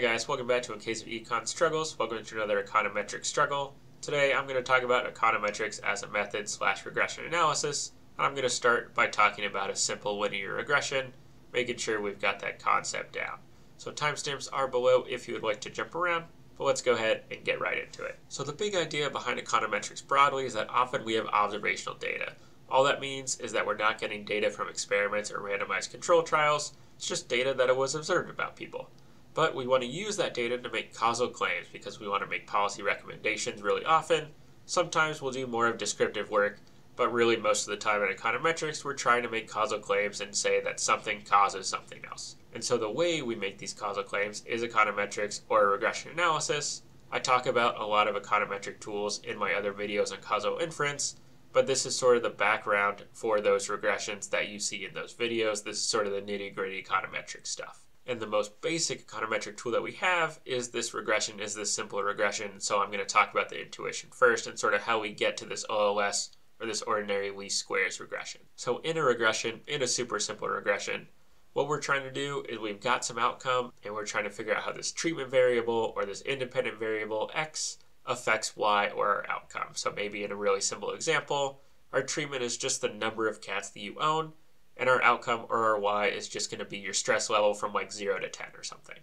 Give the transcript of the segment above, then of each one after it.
Hi guys, welcome back to In Case of Econ Struggles. Welcome to another econometric struggle. Today I'm going to talk about econometrics as a method slash regression analysis. And I'm going to start by talking about a simple linear regression, making sure we've got that concept down. So timestamps are below if you would like to jump around, but let's go ahead and get right into it. So the big idea behind econometrics broadly is that often we have observational data. All that means is that we're not getting data from experiments or randomized control trials, it's just data that was observed about people. But we want to use that data to make causal claims because we want to make policy recommendations really often. Sometimes we'll do more of descriptive work, but really most of the time in econometrics, we're trying to make causal claims and say that something causes something else. And so the way we make these causal claims is econometrics or regression analysis. I talk about a lot of econometric tools in my other videos on causal inference, but this is sort of the background for those regressions that you see in those videos. This is sort of the nitty gritty econometric stuff. And the most basic econometric tool that we have is this regression, is this simple regression. So I'm going to talk about the intuition first and sort of how we get to this OLS or this ordinary least squares regression. So in a regression, in a super simple regression, what we're trying to do is we've got some outcome and we're trying to figure out how this treatment variable or this independent variable x affects y or our outcome. So maybe in a really simple example, our treatment is just the number of cats that you own, and our outcome or our y is just going to be your stress level from like 0 to 10 or something.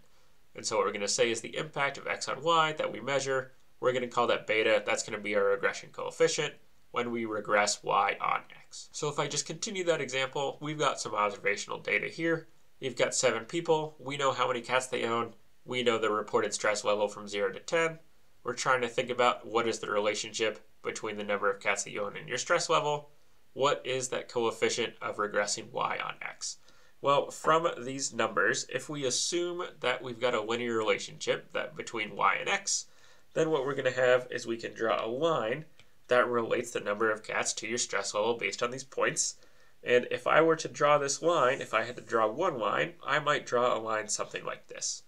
And so what we're going to say is the impact of x on y that we measure, we're going to call that beta. That's going to be our regression coefficient when we regress y on x. So if I just continue that example, we've got some observational data here. You've got seven people. We know how many cats they own. We know the reported stress level from 0 to 10 we're trying to think about what is the relationship between the number of cats that you own and your stress level. What is that coefficient of regressing y on x? Well, from these numbers, if we assume that we've got a linear relationship that between y and x, then what we're going to have is we can draw a line that relates the number of cats to your stress level based on these points. And if I were to draw this line, if I had to draw one line, I might draw a line something like this.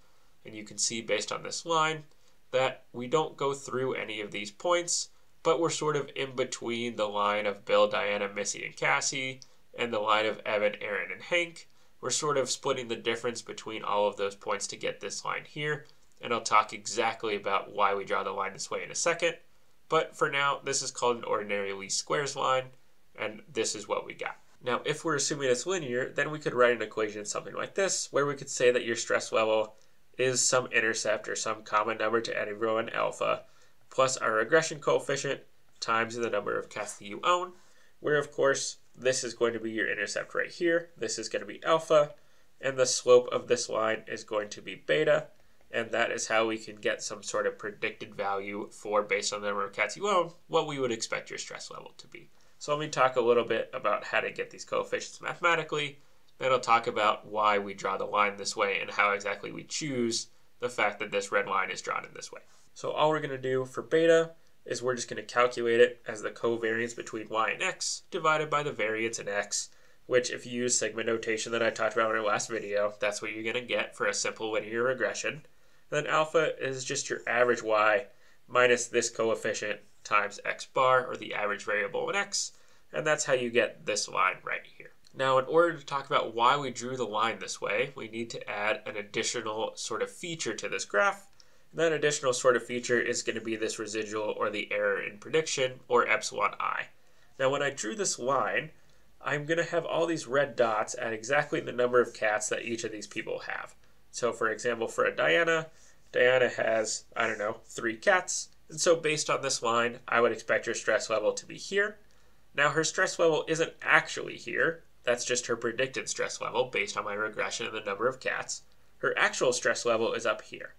And you can see based on this line, that we don't go through any of these points, but we're sort of in between the line of Bill, Diana, Missy, and Cassie and the line of Evan, Aaron, and Hank. We're sort of splitting the difference between all of those points to get this line here, and I'll talk exactly about why we draw the line this way in a second. But for now, this is called an ordinary least squares line, and this is what we got. Now, if we're assuming it's linear, then we could write an equation something like this, where we could say that your stress level is some intercept or some common number to any row in alpha plus our regression coefficient times the number of cats that you own, where of course this is going to be your intercept right here. This is going to be alpha, and the slope of this line is going to be beta, and that is how we can get some sort of predicted value for, based on the number of cats you own, what we would expect your stress level to be. So let me talk a little bit about how to get these coefficients mathematically, then I'll talk about why we draw the line this way and how exactly we choose the fact that this red line is drawn in this way. So all we're going to do for beta is we're just going to calculate it as the covariance between y and x divided by the variance in x, which if you use sigma notation that I talked about in our last video, that's what you're going to get for a simple linear regression. And then alpha is just your average y minus this coefficient times x bar, or the average variable in x, and that's how you get this line right here. Now, in order to talk about why we drew the line this way, we need to add an additional sort of feature to this graph. And that additional sort of feature is going to be this residual or the error in prediction or epsilon i. Now, when I drew this line, I'm going to have all these red dots at exactly the number of cats that each of these people have. So, for example, for a Diana, Diana has, I don't know, three cats. And so, based on this line, I would expect her stress level to be here. Now, her stress level isn't actually here, that's just her predicted stress level based on my regression of the number of cats. Her actual stress level is up here.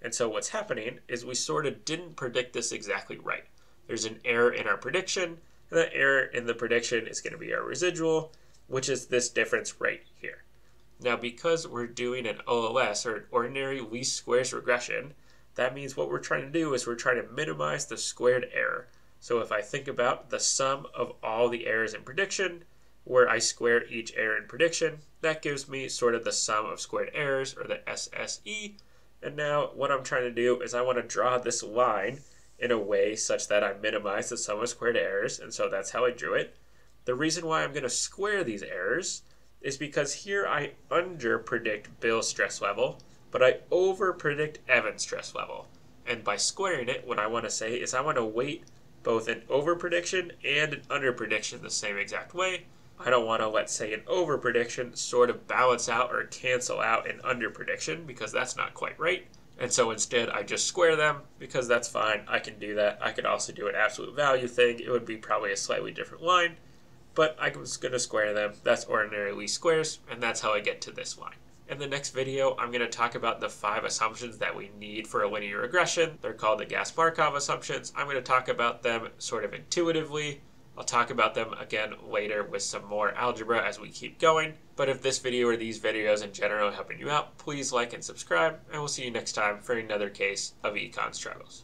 And so what's happening is we sort of didn't predict this exactly right. There's an error in our prediction, and that error in the prediction is going to be our residual, which is this difference right here. Now, because we're doing an OLS, or an ordinary least squares regression, that means what we're trying to do is we're trying to minimize the squared error. So if I think about the sum of all the errors in prediction, where I square each error in prediction. That gives me sort of the sum of squared errors, or the SSE. And now what I'm trying to do is I want to draw this line in a way such that I minimize the sum of squared errors, and so that's how I drew it. The reason why I'm going to square these errors is because here I under predict Bill's stress level but I overpredict Evan's stress level. And by squaring it, what I want to say is I want to weight both an overprediction and an underprediction the same exact way. I don't want to, let's say, an overprediction sort of balance out or cancel out an underprediction because that's not quite right. And so instead, I just square them because that's fine. I can do that. I could also do an absolute value thing. It would be probably a slightly different line, but I was going to square them. That's ordinary least squares, and that's how I get to this line. In the next video, I'm going to talk about the five assumptions that we need for a linear regression. They're called the Gauss-Markov assumptions. I'm going to talk about them sort of intuitively. I'll talk about them again later with some more algebra as we keep going. But if this video or these videos in general are helping you out, please like and subscribe, and we'll see you next time for another case of econ struggles.